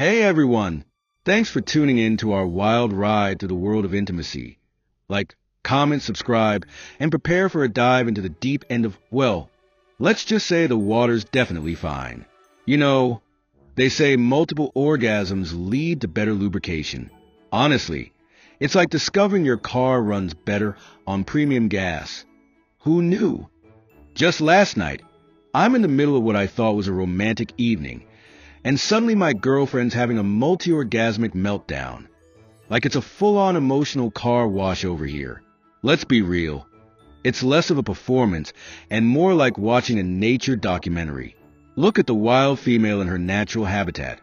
Hey everyone! Thanks for tuning in to our wild ride through the world of intimacy. Like, comment, subscribe, and prepare for a dive into the deep end of, well, let's just say the water's definitely fine. You know, they say multiple orgasms lead to better lubrication. Honestly, it's like discovering your car runs better on premium gas. Who knew? Just last night, I'm in the middle of what I thought was a romantic evening, and suddenly my girlfriend's having a multi-orgasmic meltdown. Like it's a full-on emotional car wash over here. Let's be real. It's less of a performance and more like watching a nature documentary. Look at the wild female in her natural habitat,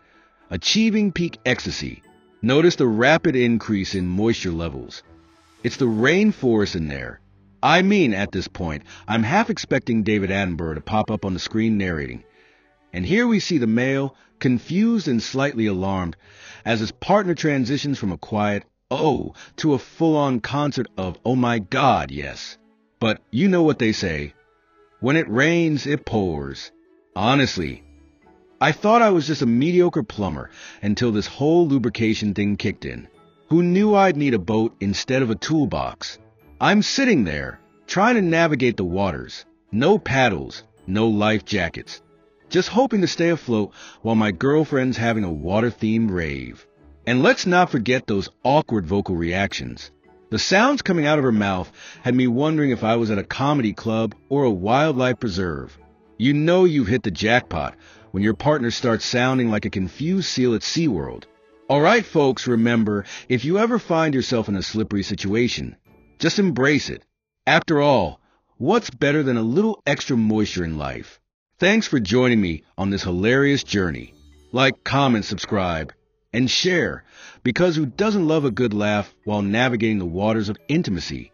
achieving peak ecstasy. Notice the rapid increase in moisture levels. It's the rainforest in there. I mean, at this point, I'm half expecting David Attenborough to pop up on the screen narrating. And here we see the male, confused and slightly alarmed, as his partner transitions from a quiet, oh, to a full-on concert of, oh my god, yes. But you know what they say. When it rains, it pours. Honestly, I thought I was just a mediocre plumber until this whole lubrication thing kicked in. Who knew I'd need a boat instead of a toolbox? I'm sitting there, trying to navigate the waters. No paddles, no life jackets. Just hoping to stay afloat while my girlfriend's having a water-themed rave. And let's not forget those awkward vocal reactions. The sounds coming out of her mouth had me wondering if I was at a comedy club or a wildlife preserve. You know you've hit the jackpot when your partner starts sounding like a confused seal at SeaWorld. All right, folks, remember, if you ever find yourself in a slippery situation, just embrace it. After all, what's better than a little extra moisture in life? Thanks for joining me on this hilarious journey. Like, comment, subscribe, and share, because who doesn't love a good laugh while navigating the waters of intimacy?